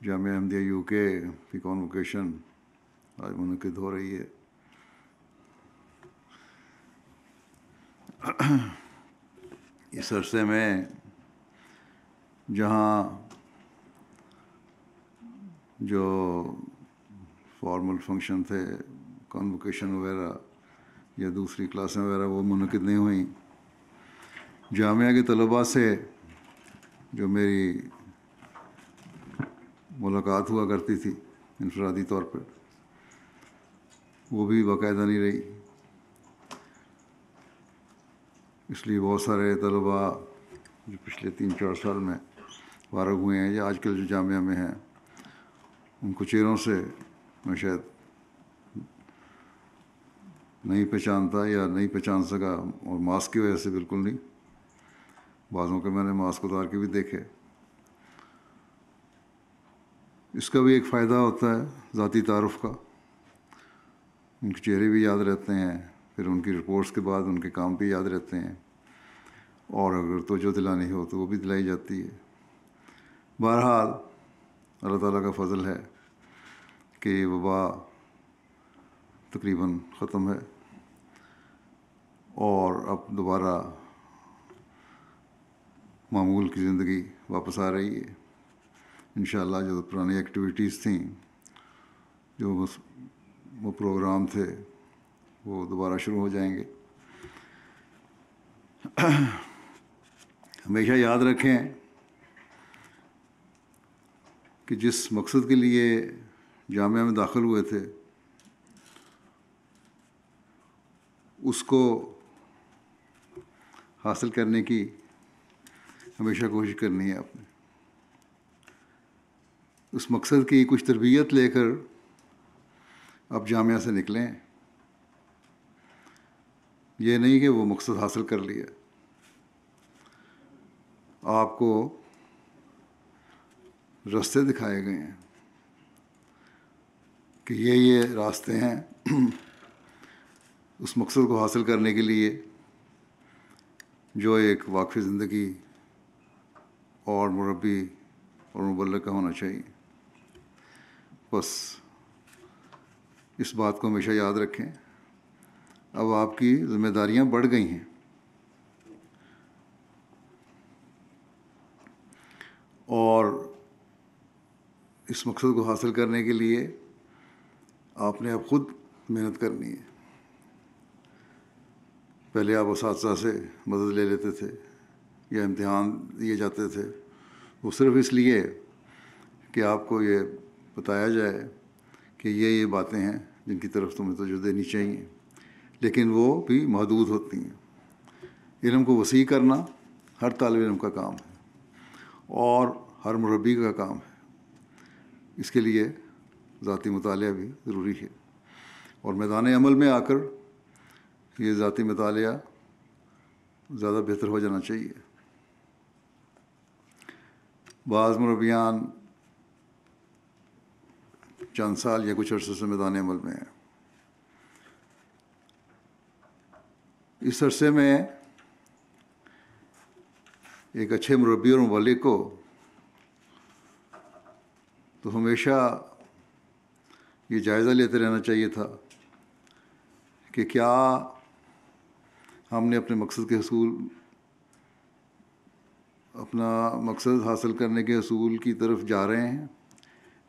Jamia Ahmadiyya UK की convocation आज मुनद हो रही है। इस अरसे में जहाँ जो फॉर्मल फ़ंक्शन थे कॉन्वोकेशन वगैरह, या दूसरी क्लासें वगैरह, वो मुनद नहीं हुई। जामिया के तलबा से जो मेरी मुलाकात हुआ करती थी इनफरादी तौर पर वो भी बाकायदा नहीं रही। इसलिए बहुत सारे तलबा जो पिछले तीन चार साल में फारग हुए हैं या आजकल जो जामिया में हैं, उनको चेहरों से मैं शायद नहीं पहचानता या नहीं पहचान सका, और मास्क की वजह से बिल्कुल नहीं। बाज़ों के मैंने मास्क उतार के भी देखे। इसका भी एक फ़ायदा होता है ज़ाती तारफ़ का। उनके चेहरे भी याद रहते हैं, फिर उनकी रिपोर्ट्स के बाद उनके काम भी याद रहते हैं। और अगर तो जो दिलानी हो तो वो भी दिलाई जाती है। बहरहाल, अल्लाह ताला का फ़ज़ल है कि वबा तकरीबन ख़त्म है और अब दोबारा मामूल की ज़िंदगी वापस आ रही है। इन जो पुरानी एक्टिविटीज़ थी, जो वो प्रोग्राम थे, वो दोबारा शुरू हो जाएँगे। हमेशा याद रखें कि जिस मकसद के लिए जामिया में दाखिल हुए थे, उसको हासिल करने की हमेशा कोशिश करनी है आपने। उस मकसद की कुछ तरबियत लेकर आप जामिया से निकलें। ये नहीं कि वो मकसद हासिल कर लिया आपको रास्ते दिखाए गए हैं कि ये ये रास्ते हैं उस मकसद को हासिल करने के लिए जो एक वाकफ़ ज़िंदगी और मुरबी और मुबल का होना चाहिए। बस इस बात को हमेशा याद रखें। अब आपकी ज़िम्मेदारियाँ बढ़ गई हैं। और इस मकसद को हासिल करने के लिए आपने अब ख़ुद मेहनत करनी है। पहले आप इस से मदद ले लेते थे या इम्तहान दिए जाते थे। वो सिर्फ़ इसलिए कि आपको ये बताया जाए कि ये ये बातें हैं जिनकी तरफ़ तुम्हें तोजह देनी चाहिए। लेकिन वो भी महदूद होती हैं। इलम को वसी करना हर तालब इलम का काम है और हर मुरबी का काम है। इसके लिए ज़ाती मुताल भी ज़रूरी है। और मैदान अमल में आकर ये ज़ाती मताल ज़्यादा बेहतर हो जाना चाहिए। बाज़ मुरबियान चंद साल या कुछ अरसे से मैदान अमल में हैं। इस अरसे में एक अच्छे मुरबी और मुबलिक को तो हमेशा ये जायज़ा लेते रहना चाहिए था कि क्या हमने अपने मकसद के असूल अपना मकसद हासिल करने के असूल की तरफ़ जा रहे हैं।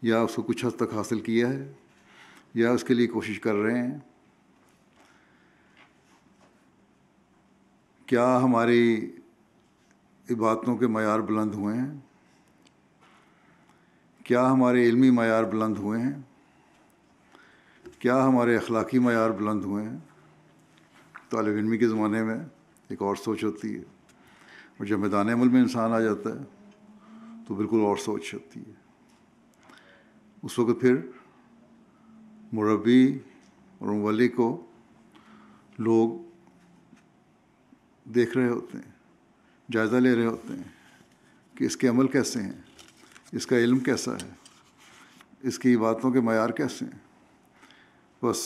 या उसको कुछ हद तक हासिल किया है, या उसके लिए कोशिश कर रहे हैं। क्या हमारी इबादतों के मैार बुलंद हुए हैं? क्या हमारे इल्मी मैार बुलंद हुए हैं? क्या हमारे अखलाक़ी मैार बुलंद हुए हैं? तालब इलमी के ज़माने में एक और सोच होती है। और जब मैदान अमल में इंसान आ जाता है तो बिल्कुल और सोच होती है। उस वक़्त फिर मुरबी और मुवली को लोग देख रहे होते हैं, जायज़ा ले रहे होते हैं कि इसके अमल कैसे हैं, इसका इल्म कैसा है, इसकी बातों के मैार कैसे हैं। बस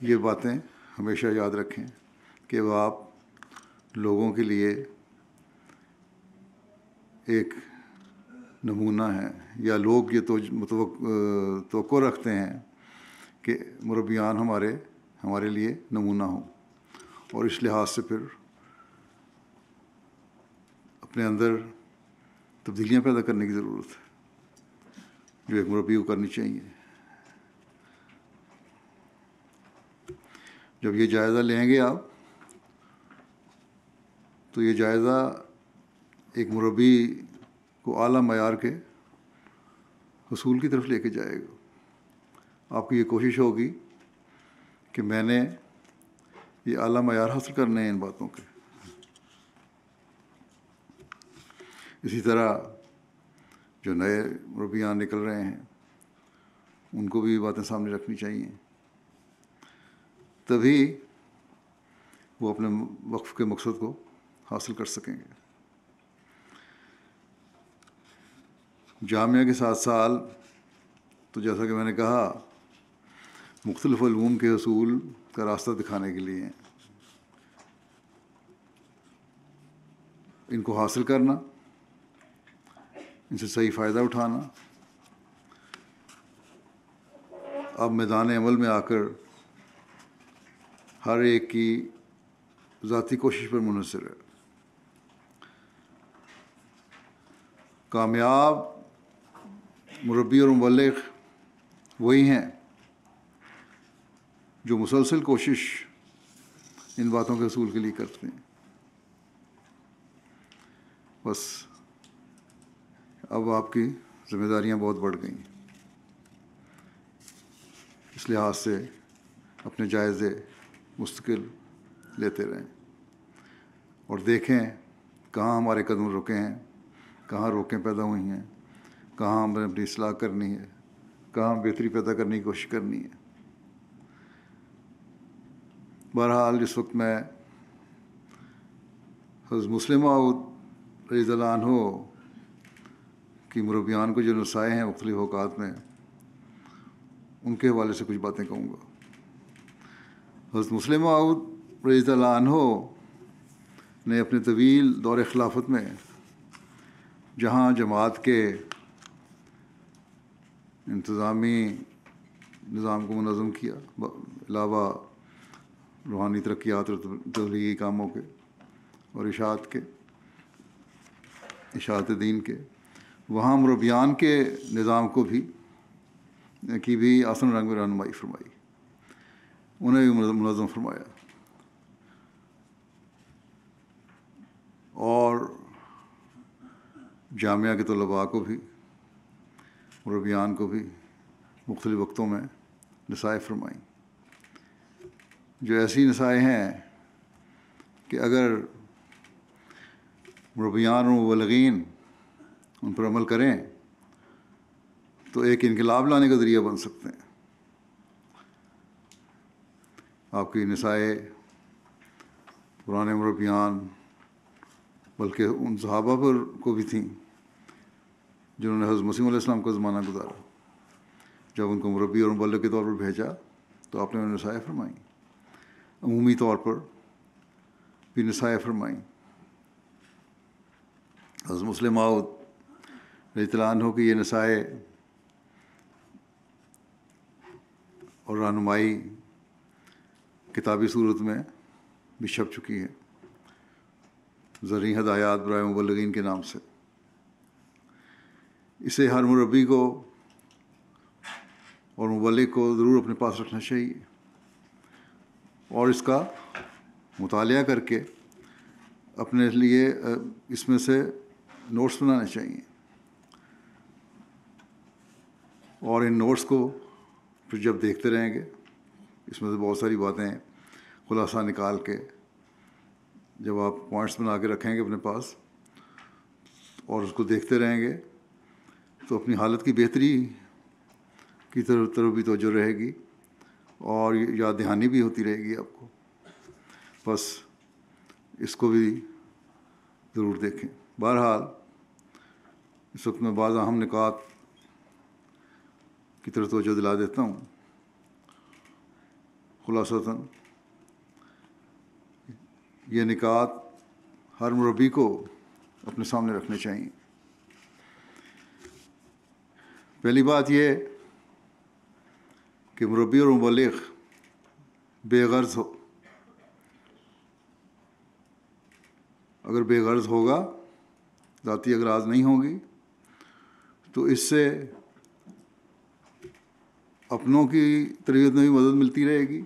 ये बातें हमेशा याद रखें कि वह आप लोगों के लिए एक नमूना है। या लोग ये तो तो रखते हैं कि मुरबियान हमारे हमारे लिए नमूना हो। और इस लिहाज से फिर अपने अंदर तब्दीलियाँ पैदा करने की ज़रूरत है। जो एक मुरबी को करनी चाहिए। जब ये जायज़ा लेंगे आप तो ये जायज़ा एक मुरबी को आला मैार के हसूल की तरफ़ लेके जाएगा। आपकी ये कोशिश होगी कि मैंने ये आला मैार हासिल करने हैं इन बातों के। इसी तरह जो नए मुरबियाँ निकल रहे हैं, उनको भी बातें सामने रखनी चाहिए। तभी वो अपने वक्फ के मकसद को हासिल कर सकेंगे। जामिया के साथ साल तो जैसा कि मैंने कहा, मुख्तलिफ़ के असूल का रास्ता दिखाने के लिए इनको हासिल करना, इनसे सही फ़ायदा उठाना। अब मैदान अमल में आकर हर एक की ज़ाती कोशिश पर मुनसर है। कामयाब मुरबी और मुबलक वही हैं जो मुसलसल कोशिश इन बातों के असूल के लिए करते हैं। बस अब आपकी ज़िम्मेदारियाँ बहुत बढ़ गई इस लिहाज से अपने जायज़े मुस्तकिल लेते रहें और देखें कहाँ हमारे कदम रुके हैं, कहाँ रोकें पैदा हुई हैं। कहाँ हमें अपनी असलाह करनी है? कहाँ बेहतरी पैदा करने की कोशिश करनी है? बहरहाल इस वक्त मैं हज़ मुस्लिम रज़ान हो कि मुरबियान को जो नसाए हैं मुख्तलिफ़ अवकात में, उनके हवाले से कुछ बातें कहूँगा। हज़रत मुस्लिम रज़ान हो ने अपने तवील दौर खिलाफत में जहाँ जमात के इंतज़ामी निज़ाम को मनज़म किया। अलावा रूहानी तरक्यात और तबलीगी कामों के और इशात के इशात दीन के। वहाँ मुरबियान के निज़ाम को भी, की भी आसन रंग में रहनुमाई फरमाई। उन्हें भी मनज़म फरमाया। और जामिया के तलबा को भी मुरबियान को भी मुख्तलिफ़ वक्तों में नसाए फरमाई। जो ऐसी नसाए हैं कि अगर मुरबियान और मुबलगिन उन पर अमल करें तो एक इनकलाब लाने का ज़रिया बन सकते हैं। आपकी नसाए पुराने मुरबियान बल्कि उन सहाबा पर को भी थी। जिन्होंने हज़रत मसीम इस्लाम का ज़माना गुजारा। जब उनको मुरबी और मुबल के तौर पर भेजा तो आपने उन्हें नसाए फरमाई। अमूमी तौर पर भी नसाए फरमाई। हज़रत मुस्लिम माउद इतलान हो कि ये नसाए और रहनुमाई किताबी सूरत में भी छप चुकी है। ज़रिए हदायत ब्राय मुबलगिन के नाम से। इसे हर मुरबी को और मुबलिक को ज़रूर अपने पास रखना चाहिए। और इसका मुताल करके अपने लिए इसमें से नोट्स बनाने चाहिए। और इन नोट्स को फिर जब देखते रहेंगे, इसमें से बहुत सारी बातें, खुलासा निकाल के जब आप पॉइंट्स बना के रखेंगे अपने पास और उसको देखते रहेंगे तो अपनी हालत की बेहतरी की तरफ़ तरफ़ भी तोजह रहेगी और याद दहानी भी होती रहेगी आपको। बस इसको भी ज़रूर देखें। बहरहाल, इस वक्त मैं बाज़ अहम निकात की तरफ़ तोजो दिला देता हूँ। खुलासता ये निकात हर मुरबी को अपने सामने रखने चाहिए। पहली बात यह कि मुरबी और मुबलिक बेगर्ज हो। अगर बेगर्ज होगा, ज़ाती अगराज नहीं होगी तो इससे अपनों की तरबियत में भी मदद मिलती रहेगी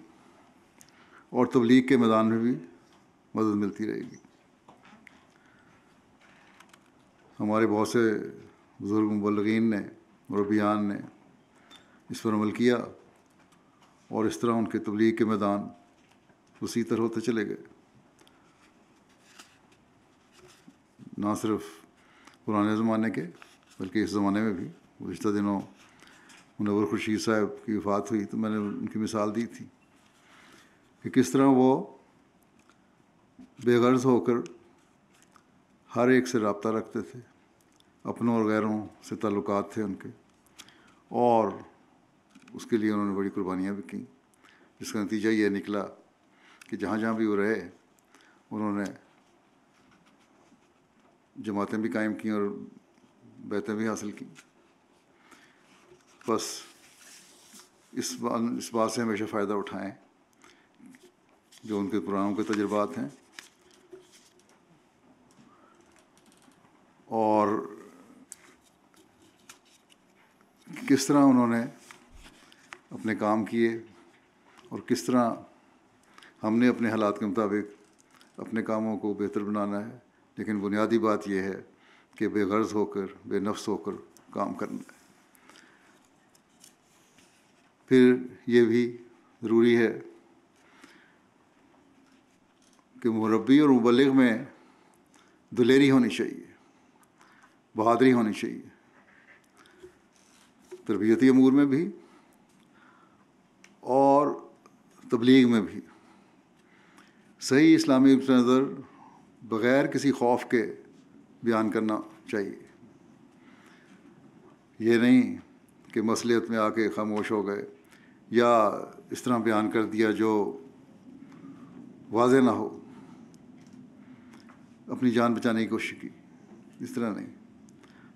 और तबलीग के मैदान में भी मदद मिलती रहेगी। हमारे बहुत से बुज़ुर्ग मुबलगिन ने मुरबियान ने इस पर अमल किया और इस तरह उनके तबलीग के मैदान उसी तरह होते चले गए। ना सिर्फ़ पुराने ज़माने के, बल्कि इस ज़माने में भी। गुज्त दिनों मुनवर खुर्शीद साहब की वफ़ात हुई तो मैंने उनकी मिसाल दी थी कि किस तरह वो बेगर्ज होकर हर एक से रबता रखते थे, अपनों और गैरों से ताल्लुक़ात थे उनके। और उसके लिए उन्होंने बड़ी कुर्बानियाँ भी की। जिसका नतीजा ये निकला कि जहाँ जहाँ भी वो रहे, उन्होंने जमातें भी कायम की और बैतें भी हासिल की। बस इस बात इस बात से हमेशा फ़ायदा उठाएँ जो उनके पुरानों के तजुर्बात हैं। और किस तरह उन्होंने अपने काम किए और किस तरह हमने अपने हालात के मुताबिक अपने कामों को बेहतर बनाना है, लेकिन बुनियादी बात यह है कि बेगर्ज होकर, बेनफ्स होकर काम करना है। फिर ये भी ज़रूरी है कि मुरबी और मुबलिग में दुलेरी होनी चाहिए, बहादरी होनी चाहिए। तरबियती अमूर में भी और तबलीग में भी। सही इस्लामी नज़र बग़ैर किसी खौफ के बयान करना चाहिए। ये नहीं कि मसलियत में आके खामोश हो गए या इस तरह बयान कर दिया जो वाज ना हो। अपनी जान बचाने की कोशिश की। इस तरह नहीं,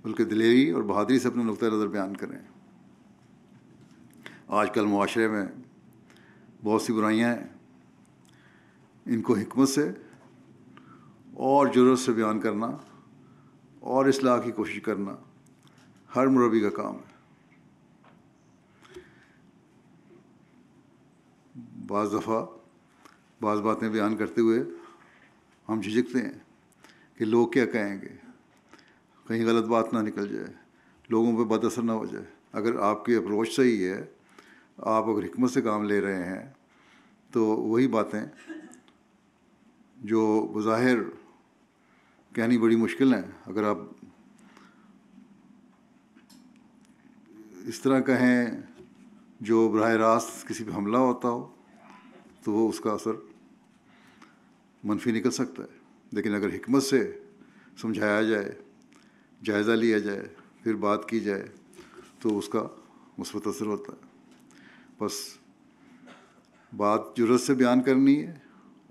बल्कि दिलेरी और बहादरी से अपना नुक़ नज़र बयान करें। आजकल माशरे में बहुत सी बुराइयाँ हैं। इनको हमत से और ज़रूरत से बयान करना और इसलाह की कोशिश करना हर मुरबी का काम है। बाज़ दफ़ा बाज़ बातें बयान करते हुए हम झिझकते हैं कि लोग क्या कहेंगे। कहीं गलत बात ना निकल जाए, लोगों पे बद असर ना हो जाए। अगर आपकी अप्रोच सही है आप अगर हमत से काम ले रहे हैं तो वही बातें जो बज़ाहिर कहनी बड़ी मुश्किल है। अगर आप इस तरह कहें जो बरह रास्त किसी पर हमला होता हो तो वो उसका असर मनफी निकल सकता है। लेकिन अगर हमत से समझाया जाए, जायज़ा लिया जाए, फिर बात की जाए तो उसका मुस्बत असर होता है। बस बात ज़रूरत से बयान करनी है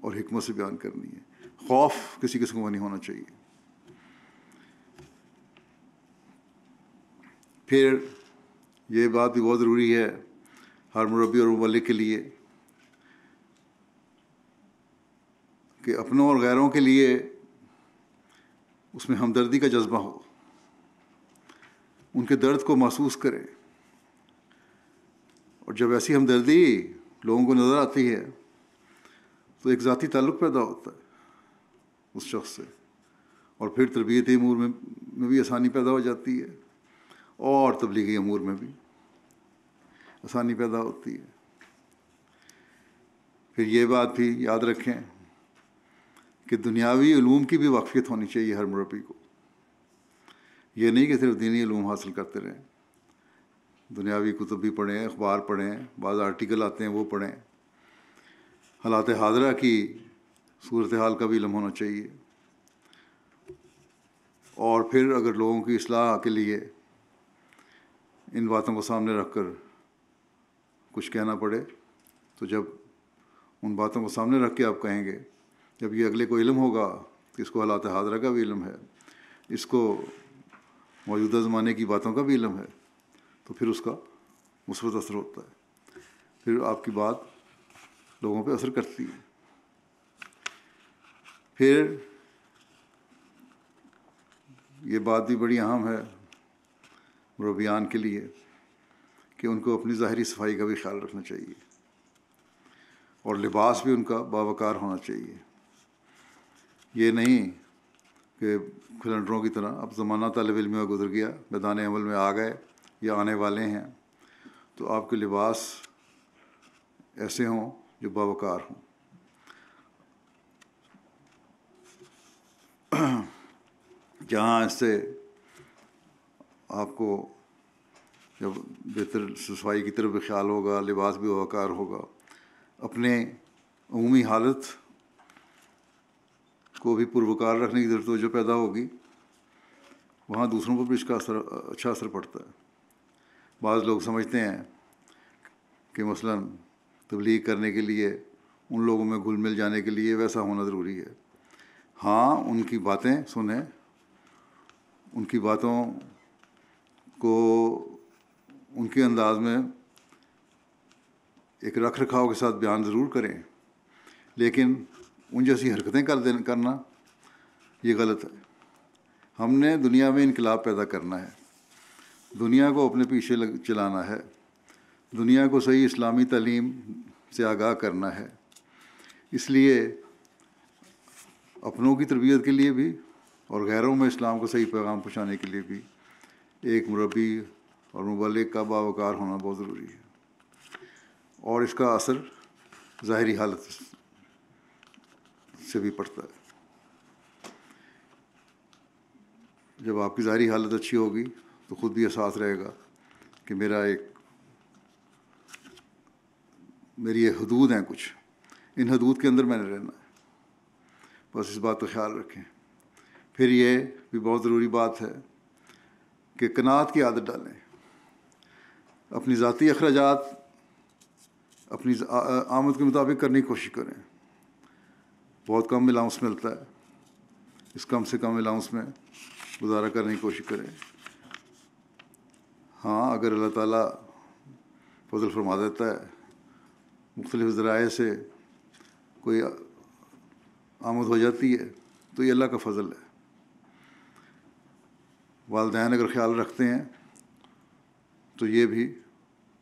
और हमत से बयान करनी है। खौफ किसी किस्म का नहीं होना चाहिए। फिर ये बात भी बहुत ज़रूरी है हर मुरबी और मुबलिक के लिए कि अपनों और गैरों के लिए उसमें हमदर्दी का जज्बा हो। उनके दर्द को महसूस करें। और जब ऐसी हमदर्दी लोगों को नज़र आती है तो एक ज़ाती ताल्लुक़ पैदा होता है उस शख्स से। और फिर तरबियती अमूर में, में भी आसानी पैदा हो जाती है और तबलीगी अमूर में भी आसानी पैदा होती है। फिर ये बात भी याद रखें कि दुनियावी ूम की भी वाकफियत होनी चाहिए हर मुरबी को। ये नहीं कि सिर्फ़ दीनी हासिल करते रहें। दुनियावी कुतुब भी पढ़ें अखबार पढ़ें बाद आर्टिकल आते हैं, वो पढ़ें हालात हाजरा की सूरत हाल का भी इलम होना चाहिए। और फिर अगर लोगों की असलाह के लिए इन बातों को सामने रख कर कुछ कहना पड़े तो जब उन बातों को सामने रख के आप कहेंगे, जब ये अगले को इलम होगा कि इसको हालात हाजरा का भी इलम है। इसको मौजूदा ज़माने की बातों का भी इलम है। तो फिर उसका मुस्बत असर होता है। फिर आपकी बात लोगों पे असर करती है। फिर ये बात भी बड़ी अहम है मुरबियान के लिए कि उनको अपनी ज़ाहरी सफ़ाई का भी ख्याल रखना चाहिए और लिबास भी उनका बावकार होना चाहिए। ये नहीं कि खिलंडरों की तरह, अब ज़माना तलब इल्म में गुजर गया, मैदान अमल में आ गए या आने वाले हैं। तो आपके लिबास ऐसे हों जो बावकार हों। जहाँ इससे आपको जब बेहतर सफ़ाई की तरफ़ ख्याल होगा, लिबास भी वकार होगा, अपने अमूमी हालत को भी पुरवकार रखने की ज़रूरत जो पैदा होगी, वहाँ दूसरों पर भी इसका असर अच्छा असर पड़ता है। बाज़ लोग समझते हैं कि मसलन तबलीग करने के लिए, उन लोगों में घुल मिल जाने के लिए वैसा होना ज़रूरी है। हाँ उनकी बातें सुने, उनकी बातों को उनके अंदाज में एक रख रखाव के साथ बयान ज़रूर करें, लेकिन उन जैसी हरकतें कर देना, करना, ये गलत है। हमने दुनिया में इनकलाब पैदा करना है। दुनिया को अपने पीछे लग, चलाना है। दुनिया को सही इस्लामी तलीम से आगाह करना है। इसलिए अपनों की तरबियत के लिए भी और गैरों में इस्लाम को सही पैगाम पहुँचाने के लिए भी एक मुरबी और मुबलिक का बावकार होना बहुत ज़रूरी है। और इसका असर ज़ाहरी हालत से भी पड़ता है। जब आपकी ज़ाहरी हालत अच्छी होगी तो ख़ुद भी एहसास रहेगा कि मेरा एक, मेरी ये हदूद हैं कुछ। इन हदूद के अंदर मैंने रहना है। बस इस बात का ख्याल रखें। फिर ये भी बहुत ज़रूरी बात है कि कनात की आदत डालें। अपनी ज़ाती अखराज अपनी आमद के मुताबिक करने की कोशिश करें। बहुत कम अलाउंस मिलता है। इस कम से कम अलाउंस में गुजारा करने की कोशिश करें। हाँ अगर अल्लाह ताला फजल फरमा देता है, मुख्तलिफ़ ज़राए से कोई आमद हो जाती है तो ये अल्लाह का फ़ज़ल है। वालदेन अगर ख्याल रखते हैं तो ये भी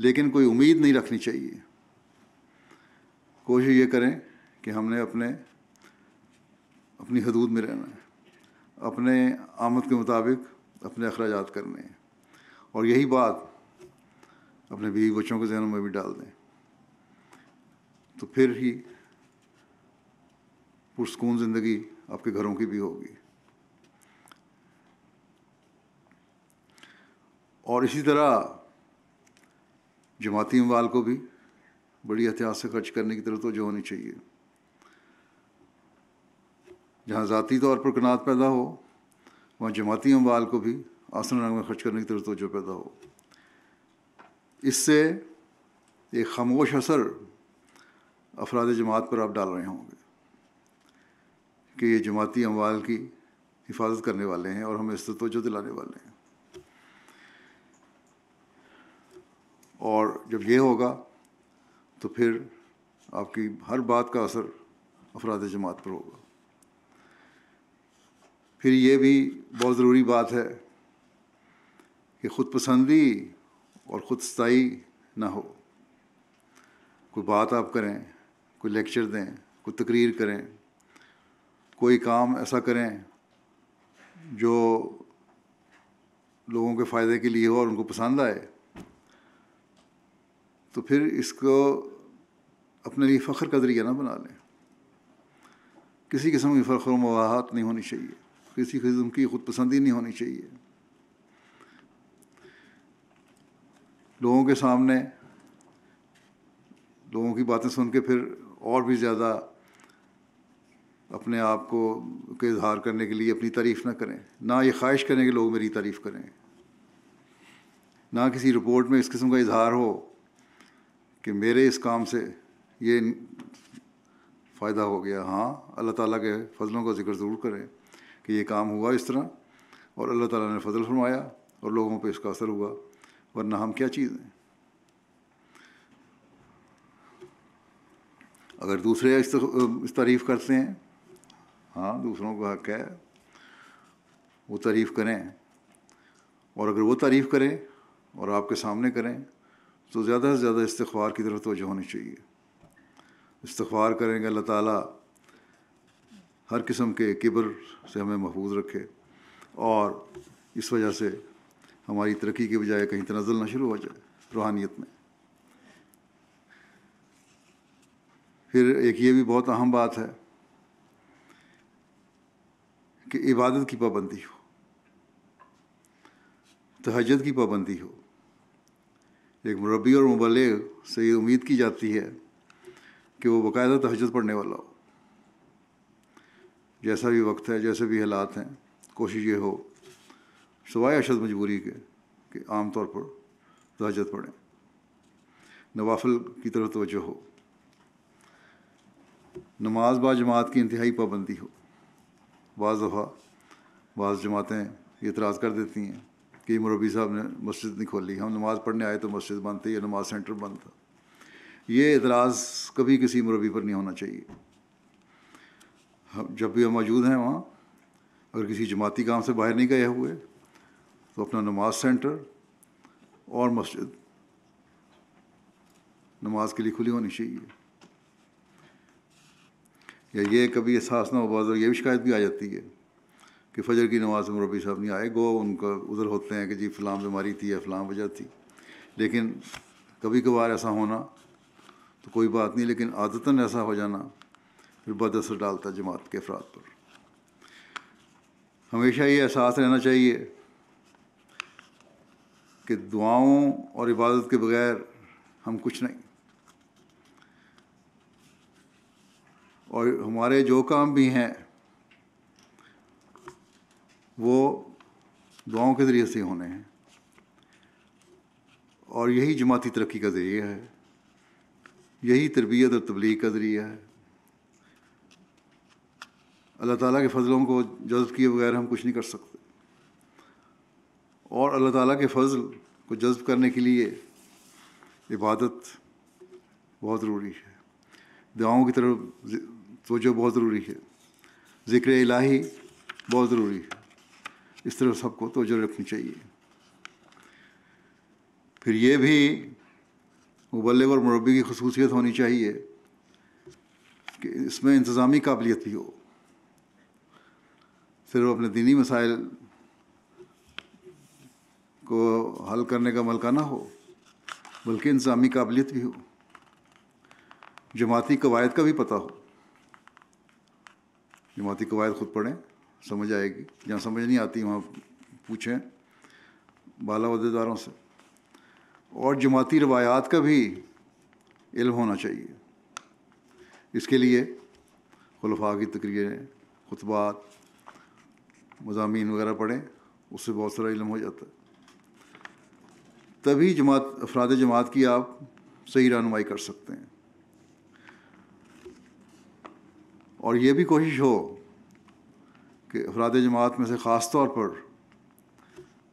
लेकिन कोई उम्मीद नहीं रखनी चाहिए। कोशिश ये करें कि हमने अपने, अपनी हदूद में रहना है। अपने आमद के मुताबिक अपने अखराज करने हैं। और यही बात अपने बीवी बच्चों के जहनों में भी डाल दें। तो फिर ही पुरस्कून ज़िंदगी आपके घरों की भी होगी। और इसी तरह जमाती अमवाल को भी बड़ी एहतियात से खर्च करने की तरफ़ तो जो होनी चाहिए। जहाँ ज़ाती तौर पर कनात पैदा हो वहाँ जमाती अम्बाल को भी, आसन रंग में खर्च करने की तरफ़ तो जो पैदा हो। इससे एक खामोश असर अफराद जमात पर आप डाल रहे होंगे कि ये जमाती अमवाल की हिफाजत करने वाले हैं और हमें इस तोजो दिलाने वाले हैं। और जब ये होगा तो फिर आपकी हर बात का असर अफराद जमात पर होगा। फिर ये भी बहुत ज़रूरी बात है कि ख़ुद पसंदी और ख़ुद सताई ना हो। कोई बात आप करें, कोई लेक्चर दें, कोई तकरीर करें, कोई काम ऐसा करें जो लोगों के फ़ायदे के लिए हो और उनको पसंद आए तो फिर इसको अपने लिए फ़ख्र का ज़रिया ना बना लें। किसी किस्म की फ़ख्र मवाहत नहीं होनी चाहिए। किसी किस्म की ख़ुद पसंदी नहीं होनी चाहिए। लोगों के सामने लोगों की बातें सुन के फिर और भी ज़्यादा अपने आप को के इजहार करने के लिए अपनी तारीफ़ ना करें। ना ये ख्वाहिश करें कि लोग मेरी तारीफ़ करें। ना किसी रिपोर्ट में इस किस्म का इजहार हो कि मेरे इस काम से ये फ़ायदा हो गया। हाँ अल्लाह ताला के फजलों का ज़िक्र ज़रूर करें। कि ये काम हुआ इस तरह। और अल्लाह ताला ने फजल फरमाया और लोगों पे इसका असर हुआ वरना हम क्या चीज़ हैं? अगर दूसरे इस, तारीफ़ करते हैं हाँ दूसरों का हक है वो तारीफ़ करें। और अगर वो तारीफ़ करें और आपके सामने करें तो ज़्यादा से ज़्यादा इस्तफ़ार की तरफ़ तोजह होनी चाहिए। इस्तफ़ार करेंगे अल्लाह ताला हर किस्म के किबर से हमें महफूज रखे और इस वजह से हमारी तरक्की के बजाय कहीं तनजल ना शुरू हो जाए रूहानियत में। फिर एक ये भी बहुत अहम बात है कि इबादत की पाबंदी हो तहजद की पाबंदी हो। एक मुरबी और मुबलग से ये उम्मीद की जाती है कि वो बाकायदा तहजद पढ़ने वाला हो। जैसा भी वक्त है, जैसे भी हालात हैं, कोशिश ये हो, सवाए अशद मजबूरी के, कि आम तौर पर तहजद पढ़ें नवाफल की तरफ़ तोजह हो। नमाज़ बा जमात की इंतहाई पाबंदी हो। बाज़ दफ़ा बाज़ जमातें एतराज़ कर देती हैं कि मुरबी साहब ने मस्जिद नहीं खोली। हम नमाज़ पढ़ने आए तो मस्जिद बंद थी या नमाज़ सेंटर बंद था। ये एतराज़ कभी किसी मुरबी पर नहीं होना चाहिए। हम जब भी हम मौजूद हैं वहाँ, अगर किसी जमाती काम से बाहर नहीं गए हुए तो अपना नमाज़ सेंटर और मस्जिद, नमाज़ के लिए खुली होनी चाहिए। या ये कभी एहसास ना हो, बहुत ये भी शिकायत भी आ जाती है कि फजर की नमाज़ में रबी साहब नहीं आए, गो उनका उधर होते हैं कि जी फ़लाँ बीमारी थी या फ़लाँ वजह थी। लेकिन कभी कभार ऐसा होना तो कोई बात नहीं, लेकिन आदतन ऐसा हो जाना फिर बद असर डालता जमात के अफराद पर। हमेशा ये एहसास रहना चाहिए कि दुआओं और इबादत के बगैर हम कुछ नहीं। और हमारे जो काम भी हैं, वो दुआओं के ज़रिए से होने हैं। और यही जमाती तरक्की का ज़रिया है। यही तरबियत और तबलीग का ज़रिया है। अल्लाह ताला के फ़ज़लों को जज्ब किए बगैर हम कुछ नहीं कर सकते। और अल्लाह ताला के फ़ज़ल को जज्ब करने के लिए इबादत बहुत ज़रूरी है। दुआओं की तरफ़ तोजह बहुत ज़रूरी है। ज़िक्र इलाही बहुत ज़रूरी है। इस तरह सबको तोजह रखनी चाहिए। फिर ये भी मुबलग और मुरबी की खसूसियत होनी चाहिए कि इसमें इंतज़ामी काबिलियत भी हो। सिर्फ़ अपने दीनी मसाइल को हल करने का मलका ना हो, बल्कि इंतज़ामी काबिलियत भी हो, जमाती कवायद का भी पता हो। जमाती कवायद ख़ुद पढ़ें, समझ आएगी। जहाँ समझ नहीं आती, वहाँ पूछें बाला अहदेदारों से। और जमाती रवायात का भी इल्म होना चाहिए। इसके लिए खुलफा की तकरीरें, खुतबात मजामी वगैरह पढ़ें, उससे बहुत सारा इलम हो जाता है। तभी जमात, अफराद जमात की आप सही रहनुमाई कर सकते हैं। और ये भी कोशिश हो कि अफराद जमात में से ख़ास तौर पर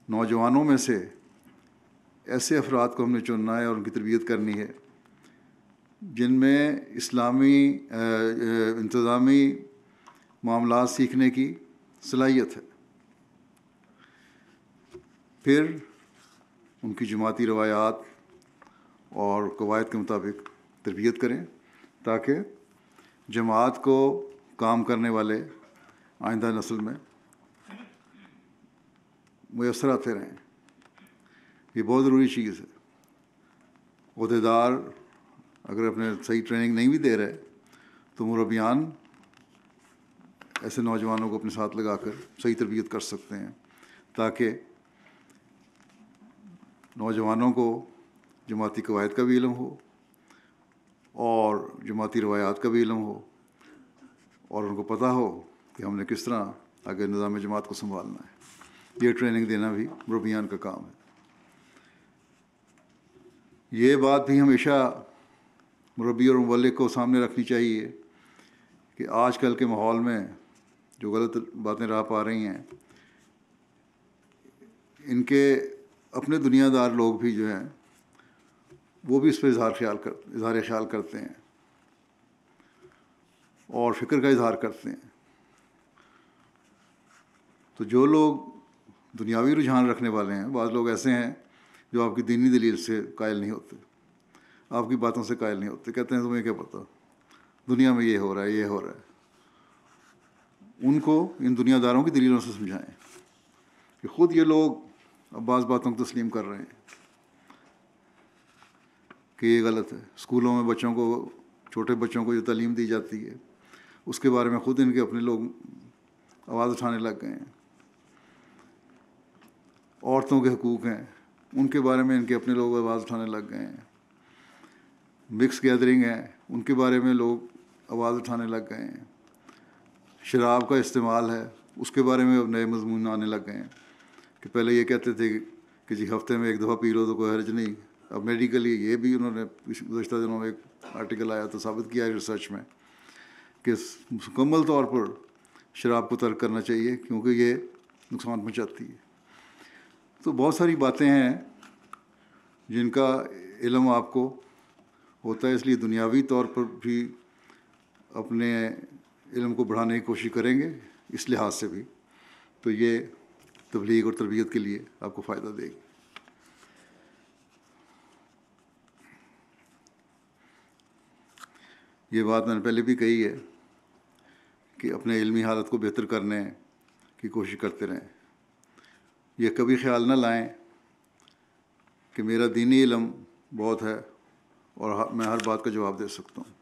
नौजवानों में से ऐसे अफराद को हमने चुनना है और उनकी तरबियत करनी है, जिनमें इस्लामी इंतज़ामी मामला सीखने की सलाहियत है। फिर उनकी जमाती रवायात और कवायद के मुताबिक तरबियत करें ताकि जमात को काम करने वाले आइंदा नस्ल में मैसर आते रहें। ये बहुत ज़रूरी चीज़ है। अहदेदार अगर अपने सही ट्रेनिंग नहीं भी दे रहे तो मुरबियान ऐसे नौजवानों को अपने साथ लगाकर सही तरबियत कर सकते हैं, ताकि नौजवानों को जमाती कवायद का भी इलम हो और जमाती रवायात का भी इलम हो और उनको पता हो कि हमने किस तरह आगे निज़ाम जमात को संभालना है। ये ट्रेनिंग देना भी मुरबियान का काम है। ये बात भी हमेशा मुरबी और मुबलिक को सामने रखनी चाहिए कि आजकल के माहौल में जो गलत बातें रह पा रही हैं, इनके अपने दुनियादार लोग भी जो हैं, वो भी इस पर इजहार ख्याल कर, इजहार ख्याल करते हैं और फ़िक्र का इजहार करते हैं। तो जो लोग दुनियावी रुझान रखने वाले हैं बाद लोग ऐसे हैं जो आपकी दीनी दलील से कायल नहीं होते, आपकी बातों से कायल नहीं होते, कहते हैं, तुम्हें क्या पता? दुनिया में ये हो रहा है, ये हो रहा है। उनको, इन दुनियादारों की दलीलों से समझाएँ कि ख़ुद ये लोग अब बाज़ बातों को तस्लीम कर रहे हैं कि ये गलत है। स्कूलों में बच्चों को, छोटे बच्चों को जो तलीम दी जाती है, उसके बारे में ख़ुद इनके अपने लोग आवाज़ उठाने लग गए हैं। औरतों के हकूक़ हैं, उनके बारे में इनके अपने लोग आवाज़ उठाने लग गए हैं। मिक्स गैदरिंग है, उनके बारे में लोग आवाज़ उठाने लग गए हैं। शराब का इस्तेमाल है, उसके बारे में अब नए मजमून आने लग गए हैं कि पहले ये कहते थे कि जी हफ़्ते में एक दफ़ा पी लो तो कोई हर्ज नहीं। अब मेडिकली ये भी उन्होंने गुजशत दिनों में एक आर्टिकल आया तो साबित किया है रिसर्च में कि मुकम्मल तौर पर शराब को तर्क करना चाहिए, क्योंकि ये नुकसान पहुँचाती है। तो बहुत सारी बातें हैं जिनका इलम आपको होता है, इसलिए दुनियावी तौर पर भी अपने इल्म को बढ़ाने की कोशिश करेंगे, इस लिहाज से भी। तो ये तबलीग और तरबियत के लिए आपको फ़ायदा देगी। ये बात मैंने पहले भी कही है कि अपने इल्मी हालत को बेहतर करने की कोशिश करते रहें। ये कभी ख्याल न लाएँ कि मेरा दीनी इलम बहुत है और मैं हर बात का जवाब दे सकता हूँ।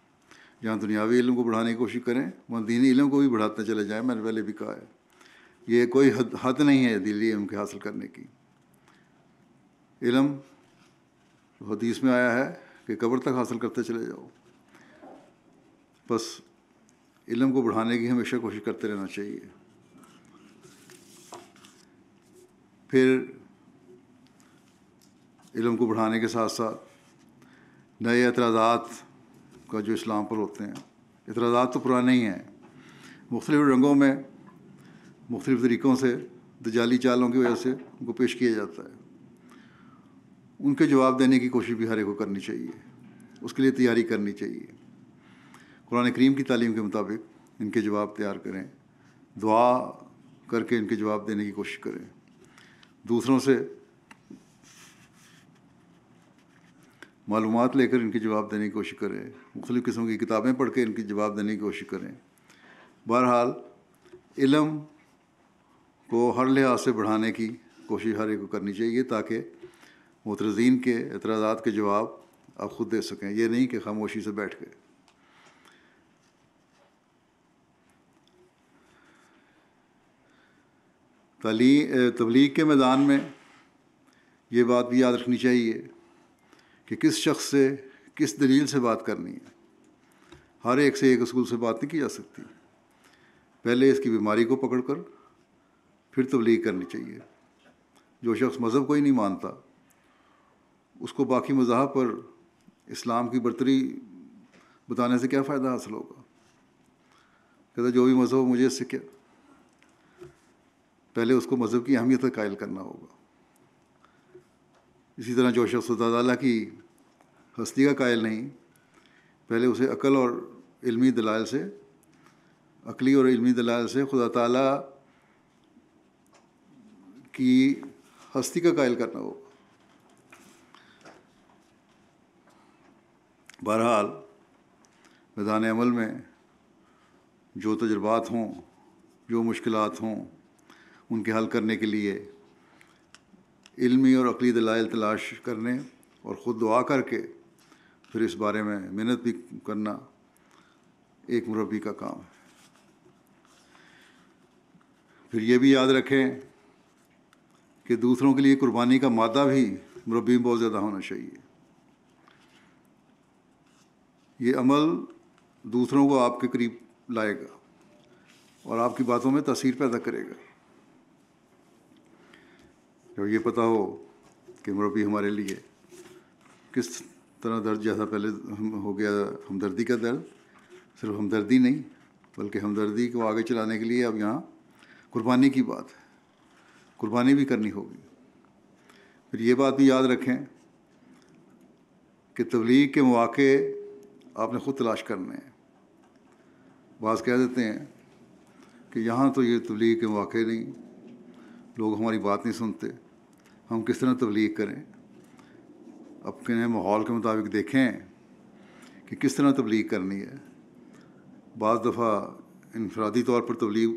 जहाँ दुनियावी इलम को बढ़ाने की कोशिश करें, वहाँ दीनी इलम को भी बढ़ाते चले जाएँ, मैंने पहले भी कहा है। ये कोई हद हद नहीं है दिल्ली इलम के हासिल करने की। इलम हदीस में आया है कि कब्र तक हासिल करते चले जाओ। बस इलम को बढ़ाने की हमेशा कोशिश करते रहना चाहिए। फिर इलम को बढ़ाने के साथ साथ नए एतराज़ात का जो इस्लाम पर होते हैं। एतराज़ात तो पुराने ही हैं। मुख्तलिफ़ रंगों में, मुख्तलिफ़ तरीक़ों से, दजाली चालों की वजह से उनको पेश किया जाता है। उनके जवाब देने की कोशिश भी हर एक को करनी चाहिए। उसके लिए तैयारी करनी चाहिए। कुरान करीम की तालीम के मुताबिक इनके जवाब तैयार करें। दुआ करके इनके जवाब देने की कोशिश करें। दूसरों से मालूम लेकर इनके जवाब देने की कोशिश करें। मुख्तलिफ़ किस्म की किताबें पढ़ के इनकी जवाब देने की कोशिश करें। बहरहाल, इलम को हर लिहाज से बढ़ाने की कोशिश हर एक को करनी चाहिए ताकि मतरजीन के एतराज़ात के जवाब आप ख़ुद दे सकें। ये नहीं कि खामोशी से बैठ गए। तबलीग के मैदान में ये बात भी याद रखनी चाहिए कि किस शख्स से, किस दलील से बात करनी है। हर एक से एक स्कूल से बात नहीं की जा सकती। पहले इसकी बीमारी को पकड़ कर फिर तबलीग करनी चाहिए। जो शख्स मज़हब को ही नहीं मानता, उसको बाकी मज़हब पर इस्लाम की बरतरी बताने से क्या फ़ायदा हासिल होगा? कहता, जो भी मज़हब मुझे, इससे क्या? पहले उसको मज़हब की अहमियत का कायल करना होगा। इसी तरह जो शख्स खुदा की हस्ती का कायल नहीं। पहले उसे अकल और इल्मी दलाल से, अकली और इल्मी दलाल से खुदा ताला की हस्ती का कायल करना होगा। बहरहाल, मैदान अमल में जो तजर्बात हों, जो मुश्किल हों, उनके हल करने के लिए इल्मी और अकली दलाइल तलाश करने और ख़ुद दुआ करके फिर इस बारे में मेहनत भी करना एक मुरबी का काम है। फिर ये भी याद रखें कि दूसरों के लिए कुर्बानी का मादा भी मुरबी में बहुत ज़्यादा होना चाहिए। ये अमल दूसरों को आपके करीब लाएगा और आपकी बातों में तसीर पैदा करेगा। जब ये पता हो कि मुरबी हमारे लिए किस तरह दर्द जैसा पहले हो गया हमदर्दी का दर्द, सिर्फ़ हमदर्दी नहीं, बल्कि हमदर्दी को आगे चलाने के लिए अब यहाँ कुर्बानी की बात है। कुर्बानी भी करनी होगी। फिर ये बात भी याद रखें कि तबलीग के मौक़े आपने ख़ुद तलाश करने हैं। बाज़ कह देते हैं कि यहाँ तो ये तबलीग के मौके नहीं, लोग हमारी बात नहीं सुनते। हम किस तरह तबलीग करें? अपने माहौल के मुताबिक देखें कि किस तरह तबलीग करनी है। बज़ दफ़ा इनफरादी तौर पर तबलीग,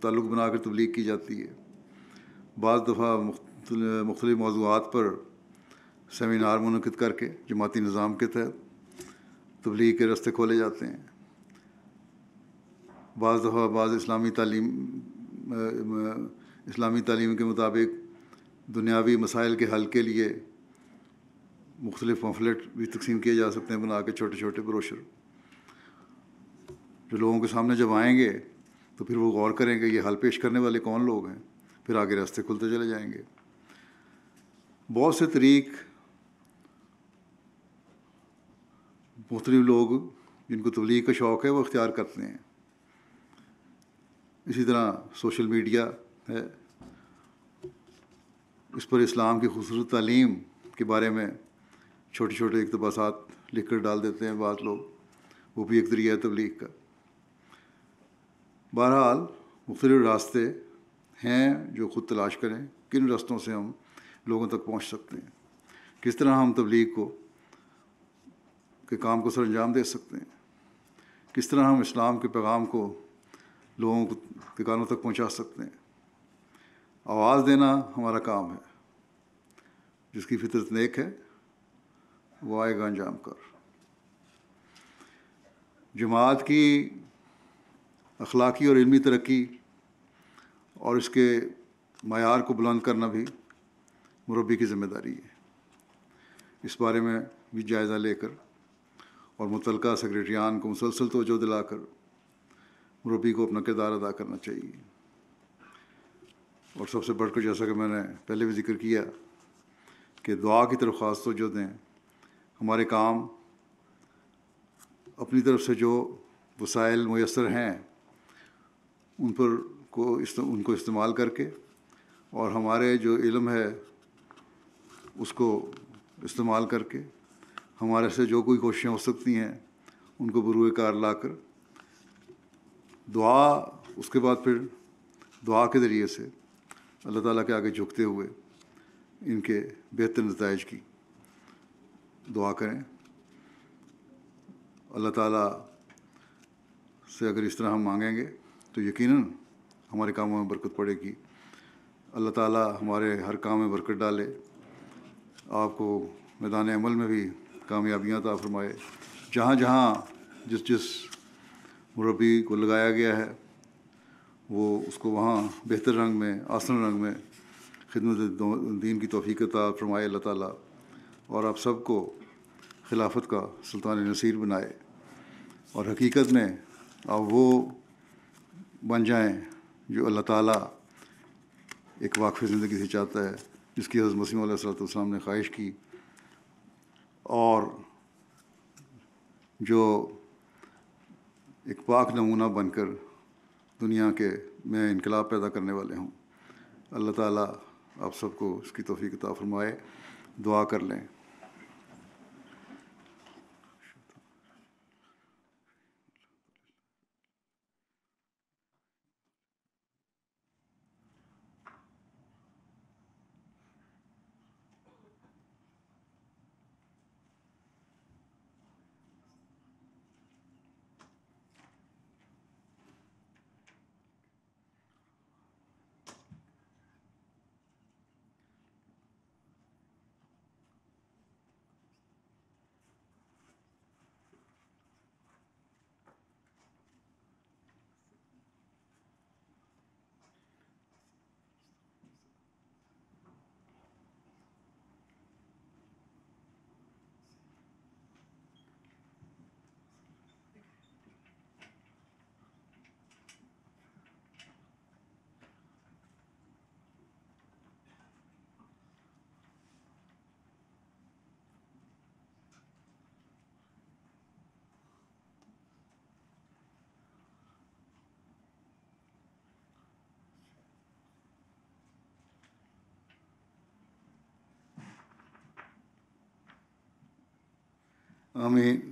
ताल्लुक़ बनाकर तबलीग की जाती है। बज़ दफ़ा मुख्तलि मौजूद पर सेमिनार मनद करके, जमाती निज़ाम के तहत तबलीग के रस्ते खोले जाते हैं। बज़ दफ़ा बाज़ इस्लामी तालीम इस्लामी तालीम के मुताबिक दुनियावी मसाइल के हल के लिए मुख्तलिफ़ पम्फलेट भी तकसीम किए जा सकते हैं बना के छोटे छोटे ब्रोशर। जो लोगों के सामने जब आएँगे तो फिर वो गौर करेंगे ये हल पेश करने वाले कौन लोग हैं, फिर आगे रास्ते खुलते चले जाएँगे। बहुत से तरीक़ मुख्तलिफ़ लोग, जिनको तबलीग का शौक़ है, वो अख्तियार करते हैं। इसी तरह सोशल मीडिया है इस पर इस्लाम की खूबसूरत तालीम के बारे में छोटे छोटे इकतबासात लिख कर डाल देते हैं बात लोग। वो भी एक ज़रिया है तबलीग का। बहरहाल मुख्तलिफ़ रास्ते हैं जो ख़ुद तलाश करें, किन रास्तों से हम लोगों तक पहुँच सकते हैं? किस तरह हम तबलीग को, के काम को सर अंजाम दे सकते हैं? किस तरह हम इस्लाम के पैगाम को लोगों के कानों तक पहुँचा सकते हैं? आवाज़ देना हमारा काम है। जिसकी फितरत नेक है, वो आएगा अंजाम कर। जमात की अखलाकी और इल्मी तरक्की और इसके मैार को बुलंद करना भी मुरबी की ज़िम्मेदारी है। इस बारे में भी जायज़ा लेकर और मुतल सेक्रेटरियान को मुसलसल तोजो दिलाकर मुरबी को अपना किरदार अदा करना चाहिए। और सबसे बढ़कर जैसा कि मैंने पहले भी ज़िक्र किया कि दुआ की तरफ़ ख़ास तोजो दें हमारे काम अपनी तरफ़ से जो वसाइल मैसर हैं उन पर को इस्त, उनको इस्तेमाल करके और हमारे जो इल्म है उसको इस्तेमाल करके हमारे से जो कोई कोशिशें हो सकती हैं उनको बरूए कार ला कर दुआ उसके बाद फिर दुआ के ज़रिए से अल्लाह ताला के आगे झुकते हुए इनके बेहतर नतज की दुआ करें। अल्लाह ताला से अगर इस तरह हम मांगेंगे तो यकीनन हमारे कामों में बरकत पड़ेगी। अल्लाह ताला हमारे हर काम में बरकत डाले। आपको मैदान अमल में भी कामयाबियाँ ता फरमाए। जहाँ जहाँ जिस जिस मुरबी को लगाया गया है वो उसको वहाँ बेहतर रंग में, आसन रंग में खिदमत दीन की तोफ़ी ता फरमाए अल्लाह ताला। और आप सबको खिलाफत का सुल्तान नसीर बनाए। और हकीकत में आप वो बन जाएँ जो अल्लाह ताला एक वाकफ़ ज़िंदगी से चाहता है, जिसकी हज़रत मसीम ने ख्वाहिश की। और जो एक पाक नमूना बनकर दुनिया के में इनकलाब पैदा करने वाले हों। अल्लाह ताला आप सबको इसकी तोफ़ी किताब फरमाए, दुआ कर लें। I mean,